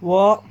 What?